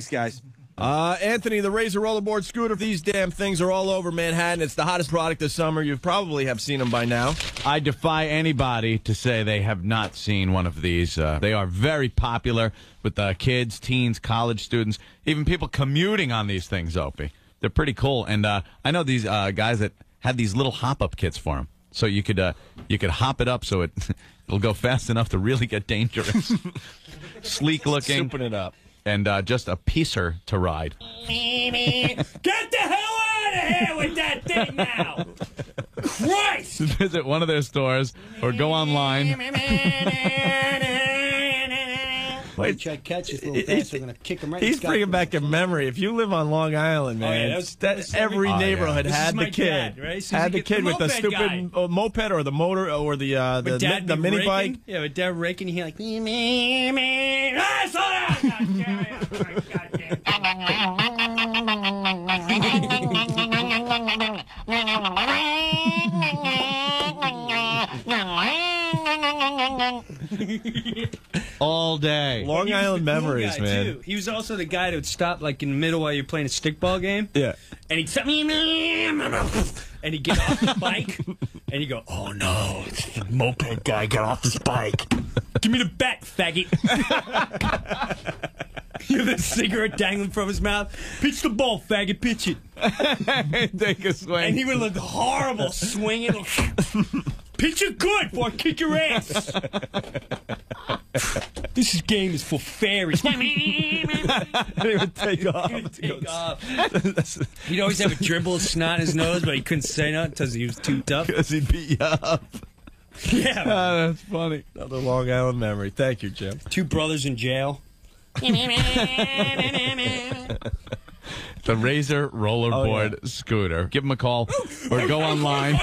Thanks, guys. Uh, Anthony, the Razor rollerboard scooter. These damn things are all over Manhattan. It's the hottest product this summer. You probably have seen them by now. I defy anybody to say they have not seen one of these. Uh, they are very popular with uh, kids, teens, college students, even people commuting on these things, Opie. They're pretty cool. And uh, I know these uh, guys that had these little hop up kits for them. So you could uh, you could hop it up so it it'll go fast enough to really get dangerous. Sleek looking, Souping it up. And uh, just a piecer to ride. Get the hell out of here with that thing now! Christ! Visit one of their stores or go online. Wait, try to catch this little He's- bastard. I'm going to kick him right in He's the bringing back a memory. If you live on Long Island, man, Oh, yeah, that was- that- that's every every- neighborhood This is had my the kid, dad, right? As had the gets the kid with the stupid uh, moped or the motor or the uh, the, With dad the mini raking? bike. Yeah, with dad raking, he like me, me, me. Ah, slow down! All day. Long Island memories, guy, man. too. He was also the guy that would stop like in the middle while you're playing a stickball game. Yeah. And he'd stop me, and he'd get off the bike, and he'd go, "Oh no, it's the moped guy got off his bike. Give me the bat, faggot." you have a cigarette dangling from his mouth. Pitch the ball, faggot. Pitch it. Take a swing. And he would look horrible swinging. Pitch it good, I kick your ass. this is game is for fairies. he would take off. Take off. He'd always have a dribble of snot in his nose, but he couldn't say nothing because he was too tough. Because he beat you up. Yeah. Oh, that's funny. Another Long Island memory. Thank you, Jim. Two brothers in jail. The Razor rollerboard oh, scooter. Give them a call or go online.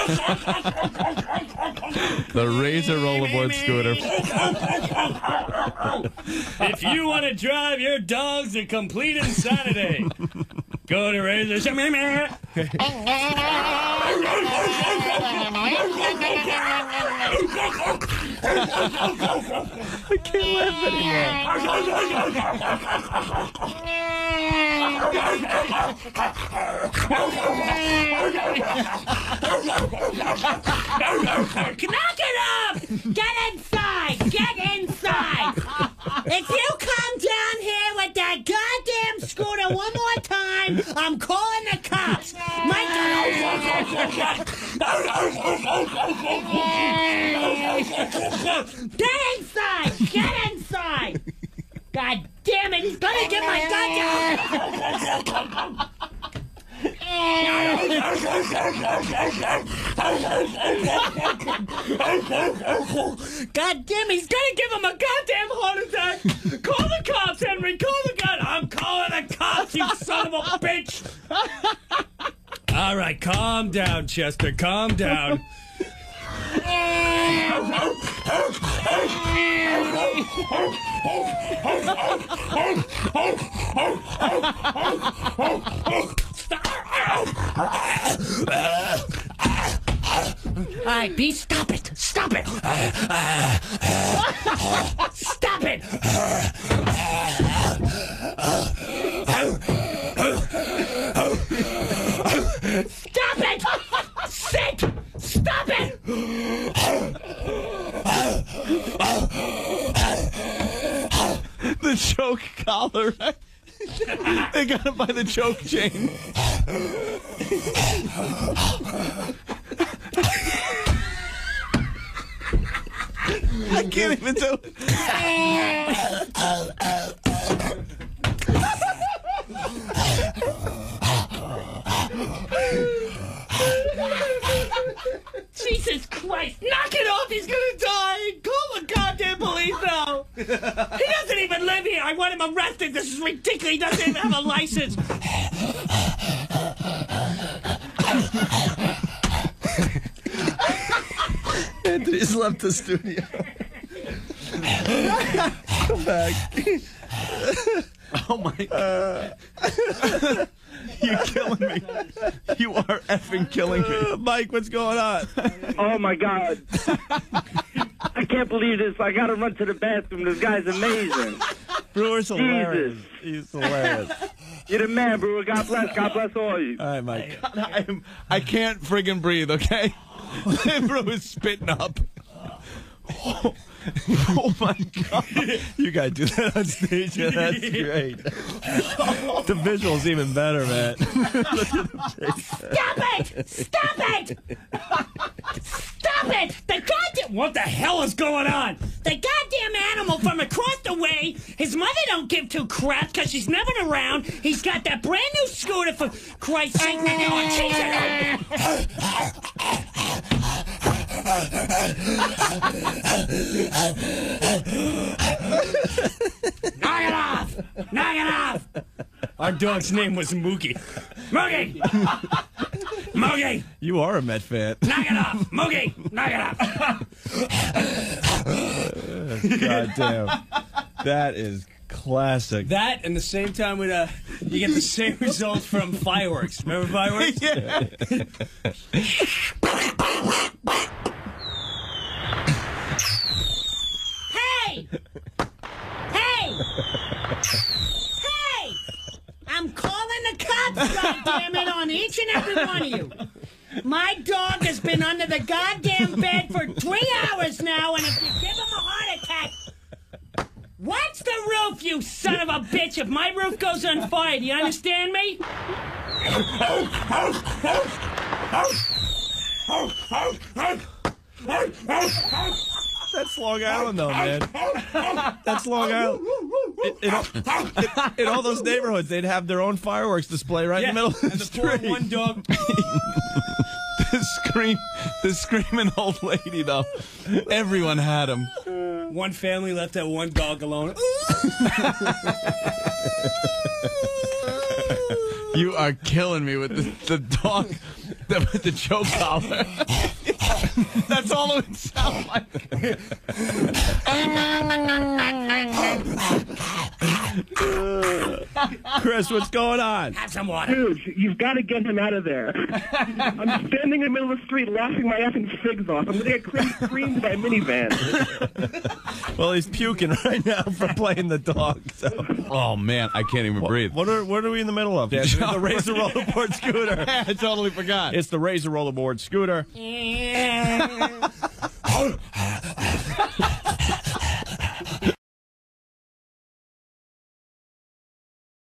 the Razor rollerboard scooter. If you want to drive your dogs to complete insanity, go to Razor. I can't laugh anymore. Knock it off! Get inside! Get inside! If you come down here with that goddamn scooter one more time, I'm calling the cops. My Get inside! Get inside! God damn it! He's gonna get my goddamn. God damn, he's gonna give him a goddamn heart attack. Call the cops, Henry. Call the god. I'm calling the cops, you son of a bitch. All right, calm down, Chester. Calm down. All right, B, stop it! Stop it! Stop it! Stop it! Sit! Stop it! The choke collar. they got him by the choke chain. I can't even do it. Jesus Christ! Knock it off! He's gonna die! Call the goddamn police now! He doesn't even live here! I want him arrested! This is ridiculous! He doesn't even have a license! Anthony's left the studio. Come back. Oh my god. You're killing me. You are effing killing me. Uh, Mike, what's going on? Oh my god. I can't believe this. I gotta run to the bathroom. This guy's amazing. Breuer's hilarious. Jesus. He's hilarious. You're the man, Brewer. God bless. God bless all of you. All right, Mike. I, am, I can't friggin' breathe, okay? Bro is spitting up. Oh, oh my God. You gotta do that on stage. Yeah, that's great. the visual's even better, man. Stop it! Stop it! Stop it! The goddamn What the hell is going on? The goddamn animal from across the way. His mother don't give two craps because she's never around. He's got that brand new scooter for Christ's sake. Jesus. Knock it off! Knock it off! Our dog's name was Mookie. Mookie! Mookie! You are a Met fan. Knock it off! Mookie! Knock it off! God damn. That is classic. That and the same time with uh, you get the same results from fireworks. Remember fireworks? Hey! Hey! Hey! I'm calling the cops, goddammit, on each and every one of you. My dog has been under the goddamn bed for three hours now, and if you give him a heart Watch the roof, you son of a bitch! If my roof goes on fire, do you understand me? That's Long Island, though, man. That's Long Island. In, in all, in- in all those neighborhoods, they'd have their own fireworks display right in the middle of the, and the Poor one dog. The scream, the screaming old lady, though. Everyone had him. One family left that one dog alone. You are killing me with the, the dog, the, with the choke collar. That's all it would sound like. Chris, what's going on? Have some water. Dude, you've got to get him out of there. I'm standing in the middle of the street laughing my effing figs off. I'm going to get cre- screamed by a minivan. Well, he's puking right now from playing the dog. So. Oh man, I can't even breathe. What are what are we in the middle of? It's the Razor Rollerboard scooter. I totally forgot. It's the Razor Rollerboard scooter.